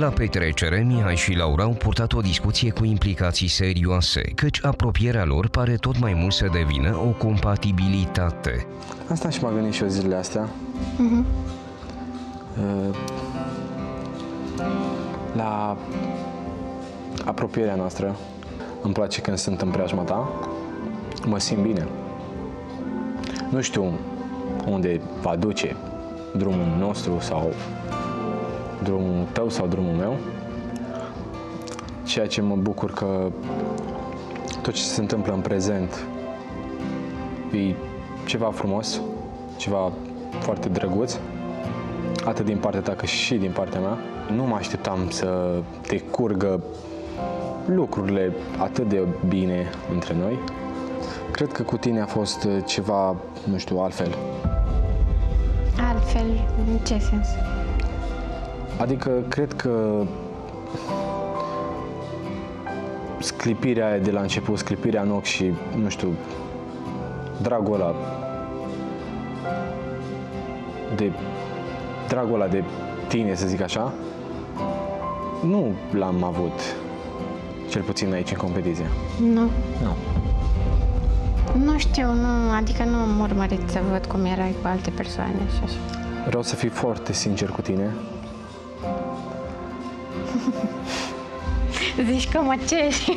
La petrecere, Mihai și Laura au purtat o discuție cu implicații serioase, căci apropierea lor pare tot mai mult să devină o compatibilitate. Asta și m-a gândit și eu zilele astea. Uh, La apropierea noastră, îmi place când sunt în preajma ta, mă simt bine. Nu știu unde va duce drumul nostru sau drumul tău sau drumul meu, ceea ce mă bucur că tot ce se întâmplă în prezent e ceva frumos, ceva foarte drăguț, atât din partea ta cât și din partea mea. Nu mă așteptam să te curgă lucrurile atât de bine între noi. Cred că cu tine a fost uh, ceva, nu știu, altfel. Altfel, în ce sens? Adică cred că sclipirea aia de la început, sclipirea în ochi și, nu știu, dragul ăla de dragul ăla de tine, să zic așa, nu l-am avut, cel puțin aici în competiție. Nu. Nu. Nu știu, nu, adică nu am urmărit să văd cum erai cu alte persoane și așa. Vreau să fiu foarte sincer cu tine. Zici că mă ceri.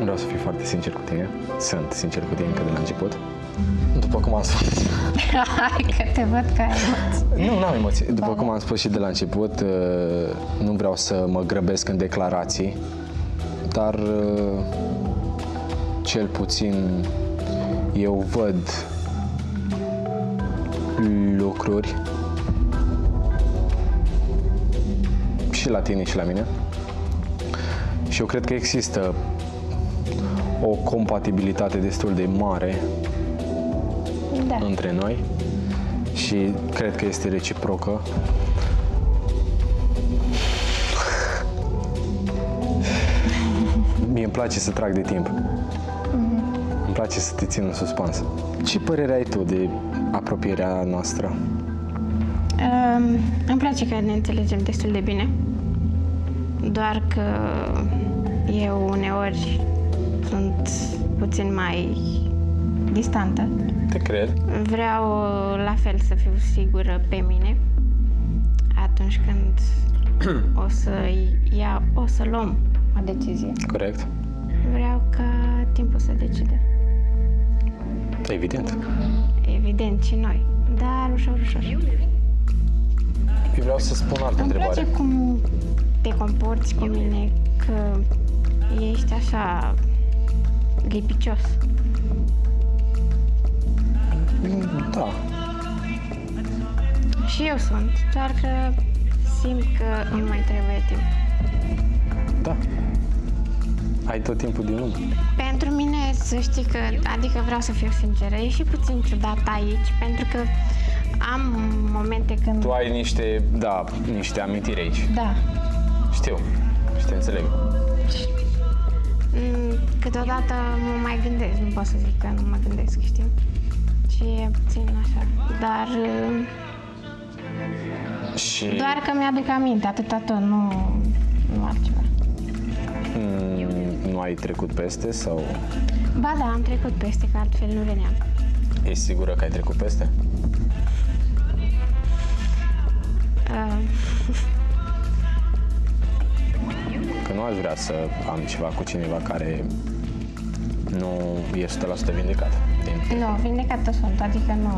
Vreau să fiu foarte sincer cu tine. Sunt sincer cu tine încă de la început. După cum am spus. Hai că te văd că ai emoții. Nu, n-am emoții. După cum am spus și de la început, uh, nu vreau să mă grăbesc în declarații, dar uh, cel puțin eu văd lucruri și la tine și la mine. Și eu cred că există o compatibilitate destul de mare Da. între noi și cred că este reciprocă. Mie îmi place să trag de timp. Îmi place să te țin în suspans. Ce părere ai tu de apropierea noastră? Um, îmi place că ne înțelegem destul de bine. Doar că eu uneori sunt puțin mai distantă. Te cred. Vreau la fel să fiu sigură pe mine atunci când o să ia, o să luăm o decizie. Corect. Vreau ca timpul să decide. Evident. Evident și noi, dar ușor, ușor. Eu vreau să spun altă Îmi întrebare. place cum te comporți cu mine, că ești așa lipicios. Da. Și eu sunt, doar că simt că îmi mai trebuie timp. Da. Ai tot timpul din lume. Pentru mine, să știi că, adică vreau să fiu sinceră, e și puțin ciudat aici, pentru că am momente când... Tu ai niște, da, niște amintiri aici. Da, Știu. Și te înțeleg. Mm, câteodată mă mai gândesc, nu pot să zic că nu mă gândesc, știi? Și e puțin așa, dar uh, Și doar că mi-aduc aminte, atâta tot, nu, nu nu ai trecut peste sau Ba da, am trecut peste, că altfel nu veneam. ești sigură că ai trecut peste? Uh, Că nu aș vrea să am ceva cu cineva care nu e 100% vindecat. Din... nu, vindecată sunt, adică nu,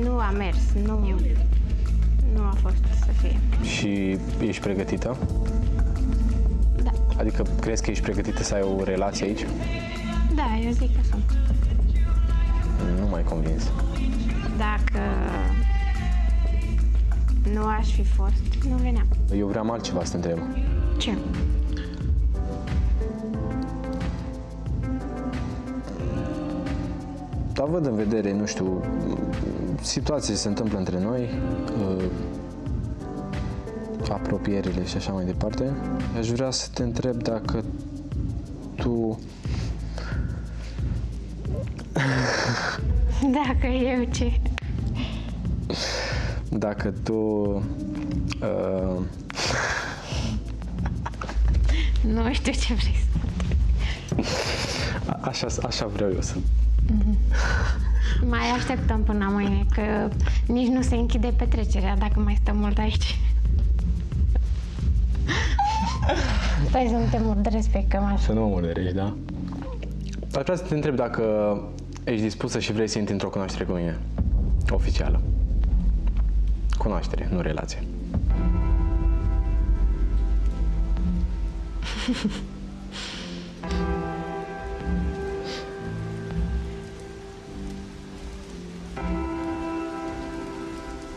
nu a mers, nu, nu a fost să fie. Și ești pregătită? Da, Adică crezi că ești pregătită să ai o relație aici? da, eu zic că sunt. Nu mai convins. Dacă nu aș fi fost, nu veneam. Eu vreau altceva să te întreb. Ce? Dar văd în vedere, nu știu, situații se întâmplă între noi, uh, apropierile și așa mai departe. Aș vrea să te întreb dacă tu Dacă eu ce? Dacă tu... Uh, Nu știu ce vrei să a- așa, așa vreau eu să... Mai așteptăm până mâine, că nici nu se închide petrecerea dacă mai stăm mult aici. Stai să nu te murdăresc pe cămașă. Să nu mă murdărești, da? Aș vrea să te întreb dacă ești dispusă și vrei să intri într-o cunoaștere cu mine. Oficială. Cunoaștere, nu relație.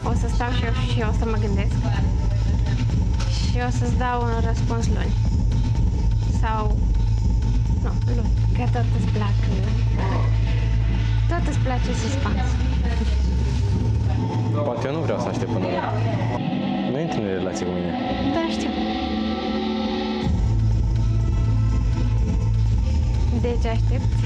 O să stau și eu și eu o să mă gândesc. Și o să-ți dau un răspuns luni. Sau... Nu, luni. Că tot îți plac... Tot îți place suspans. Poate eu nu vreau să aștept până la... Nu intri în relație cu mine. Da, știu. Deci aștept.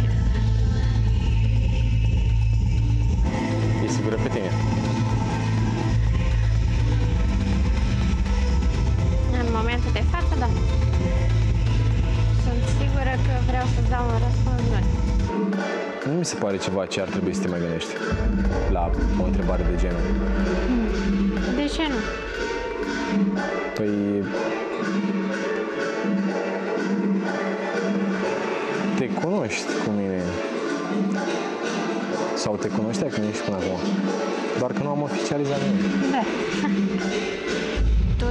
Se pare ceva ce ar trebui să te mai gândești la o întrebare de genul. De ce nu? Păi... Te cunoști cu mine. Sau te cunoșteai cu mine și până acum. Doar că nu am oficializat nimic. Da.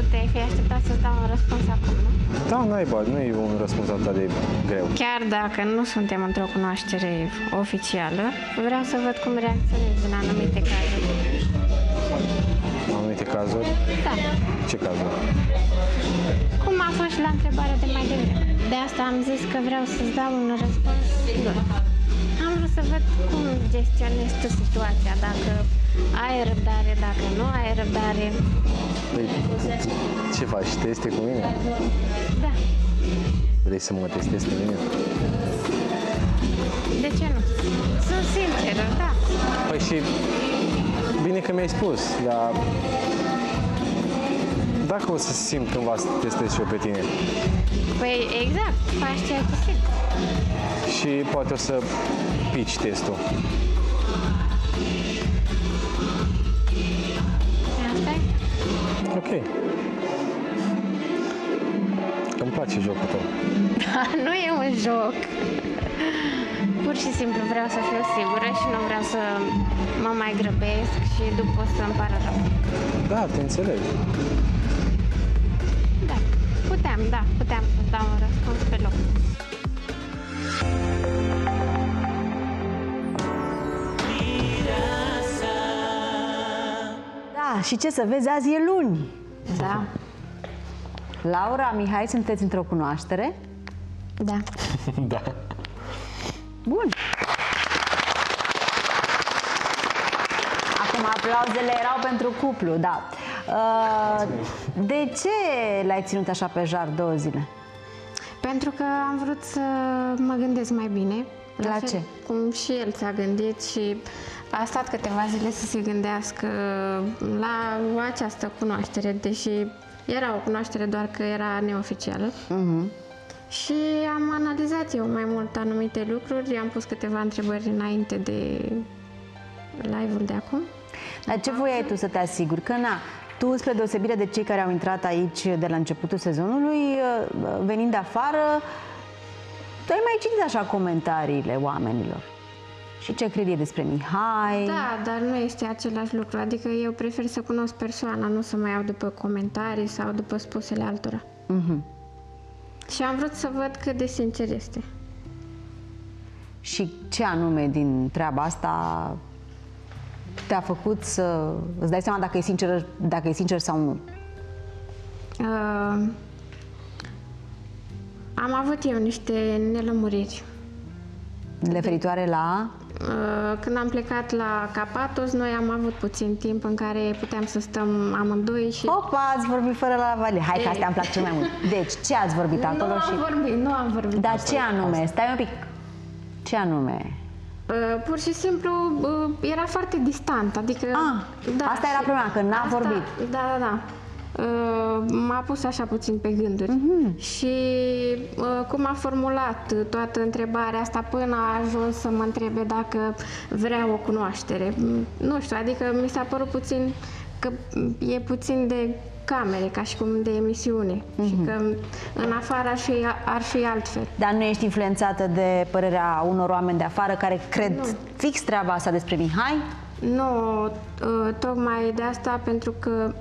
Tu te-ai fi așteptat să-ți dau un răspuns acum, nu? Da, naiba, nu e un răspuns atât de greu. Chiar dacă nu suntem într-o cunoaștere oficială, vreau să văd cum reacționezi în anumite cazuri. În anumite cazuri. Da. Ce cazuri? Cum a fost și la întrebarea de mai devreme. De asta am zis că vreau să-ți dau un răspuns luni. Am vrut să văd cum gestionezi tu situația, dacă ai răbdare, dacă nu ai răbdare. Păi, ce faci? Teste cu mine? Da, Vrei să mă testezi pe mine? de ce nu? Sunt sinceră, da. Păi și bine că mi-ai spus, dar dacă o să simt cândva să testez și eu pe tine Păi exact, faci ceea ce simți. și poate o să pici testul. Asta e? Ok. Îmi place jocul tău. nu e un joc. Pur și simplu vreau să fiu sigură și nu vreau să mă mai grăbesc și după o să-mi pară rău. Da, te înțeleg. Da, puteam, da, puteam să dau un răspuns pe loc. Da, și ce să vezi, azi e luni. Da, Laura, Mihai, sunteți într-o cunoaștere? da. Da. Bun. Acum aplauzele erau pentru cuplu, da. Uh, de ce l-ai ținut așa pe jar două zile? Pentru că am vrut să mă gândesc mai bine. La fel ce? Cum și el s-a gândit și a stat câteva zile să se gândească la această cunoaștere, deși era o cunoaștere doar că era neoficială. Mhm. Și am analizat eu mai mult anumite lucruri, i-am pus câteva întrebări înainte de live-ul de acum. Dar ce voiai tu să te asiguri? Că na, tu, spre deosebire de cei care au intrat aici de la începutul sezonului, uh, venind de afară, tu ai mai citit așa comentariile oamenilor. Și ce cred ei despre Mihai? Da, dar nu este același lucru, adică eu prefer să cunosc persoana, nu să mai iau după comentarii sau după spusele altora. Mhm. Și am vrut să văd cât de sincer este. Și ce anume din treaba asta te-a făcut să îți dai seama dacă e sincer, dacă e sincer sau nu? Uh, am avut eu niște nelămuriri. Referitoare la... Uh, când am plecat la Capatos, noi am avut puțin timp în care puteam să stăm amândoi și... Opa, ați vorbit fără la vale. Hai că Ei. astea îmi plac cel mai mult. Deci, ce ați vorbit nu acolo am și... vorbit, nu am vorbit. Dar ce anume? Stai un pic. Ce anume? Uh, Pur și simplu uh, era foarte distant, adică... Ah, asta era și- problema, că n-a asta- vorbit. Da, da, da. Uh, M-a pus așa puțin pe gânduri Mhm. și uh, cum a formulat toată întrebarea asta până a ajuns să mă întrebe dacă vrea o cunoaștere. Mm, Nu știu, adică mi s-a părut puțin că e puțin de camere, ca și cum de emisiune și Mhm. că în afară ar fi, ar fi altfel. Dar nu ești influențată de părerea unor oameni de afară care cred fix treaba asta despre Mihai? Nu, uh, tocmai de asta, pentru că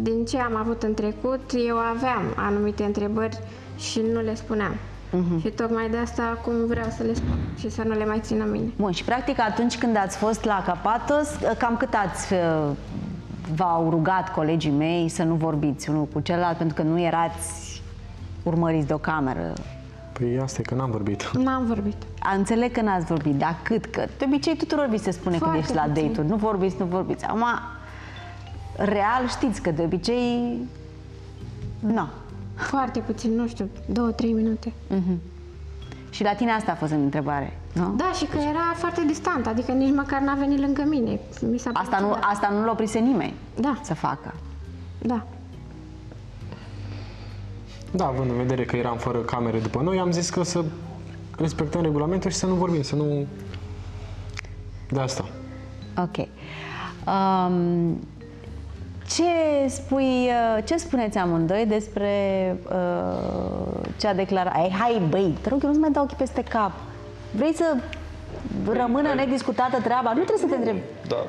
din ce am avut în trecut, eu aveam anumite întrebări și nu le spuneam. Și tocmai de asta acum vreau să le spun și să nu le mai țină mine. Bun, și practic atunci când ați fost la Capatos, cam cât ați uh, v-au rugat colegii mei să nu vorbiți unul cu celălalt pentru că nu erați urmăriți de o cameră. Păi asta e că n-am vorbit. N-am vorbit. A, înțeleg că n-ați vorbit, dar cât? Că de obicei tuturor vi se spune Foarte când ești la puțin. date-uri. Nu vorbiți, nu vorbiți. Acum, real știți că de obicei... Nu. Foarte puțin, nu știu, două, trei minute. Și la tine asta a fost în întrebare, nu? Da, și că era foarte distant, adică nici măcar n-a venit lângă mine. Mi s-a părut Asta nu, ciudat. asta nu l-a oprise nimeni Da. să facă. Da. Da, având în vedere că eram fără camere după noi, am zis că să respectăm regulamentul și să nu vorbim, să nu... De asta. Ok. Um, ce spui, uh, ce spuneți amândoi despre uh, ce a declarat? Ai, hai, băi, te rog, eu nu-ți mai dau ochii peste cap. Vrei să rămână hai. nediscutată treaba? Nu trebuie să te întrebi. Da,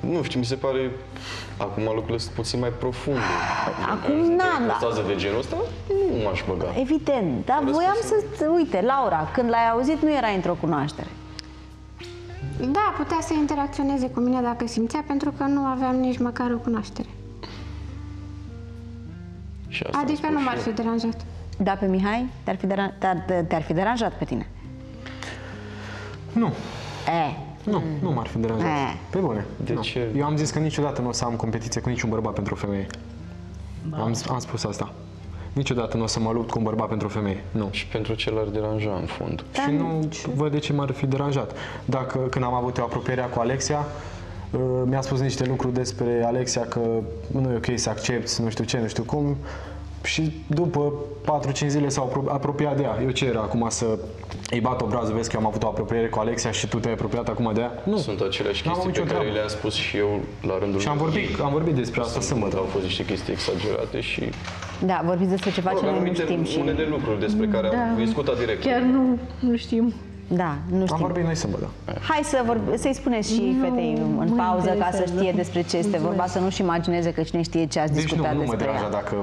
nu știu, mi se pare acum lucrurile sunt puțin mai profunde. Acum, Într-o na, da. circunstanță de genul ăsta, nu m-aș băga. Evident, dar voiam să... Uite, Laura, când l-ai auzit, nu era într-o cunoaștere. Da, putea să interacționeze cu mine dacă simțea, pentru că nu aveam nici măcar o cunoaștere. Și asta am Adică spus nu și m-ar eu. fi deranjat. Da, pe Mihai? Te-ar fi, deran- te-ar, te-ar fi deranjat pe tine? Nu, E, nu, nu m-ar fi deranjat. Eh. Pe bune. De nu. ce? Eu am zis că niciodată nu o să am competiție cu niciun bărbat pentru o femeie. Am, am spus asta. Niciodată nu o să mă lupt cu un bărbat pentru o femeie. Nu. Și pentru ce l-ar deranja, în fond. și nu văd de ce m-ar fi deranjat. Dacă când am avut eu apropierea cu Alexia, uh, mi-a spus niște lucruri despre Alexia că nu e ok să accepti, nu știu ce, nu știu cum. Și după 4-5 zile s-au apro- apropiat de ea. Eu ce era acum să îi bat obrazul, vezi că eu am avut o apropiere cu Alexia și tu te-ai apropiat acum de ea? Nu. Sunt aceleași N-am chestii avut pe nicio care treabă. le-am spus și eu la rândul Și am meu. vorbit, am vorbit despre asta sâmbătă. Au fost niște chestii exagerate și da, vorbiți despre ceva mă ce rog, noi nu anumite știm și... unele lucruri despre care am discutat direct. Chiar nu, nu știm. Da, nu Am știm. vorbit noi sâmbătă. Hai să vorb- să-i spuneți și fetei în mă pauză ca să interesează. știe despre ce este vorba, să nu-și imagineze că cine știe ce ați Deci nu, discutat nu mă despre deranja ea. dacă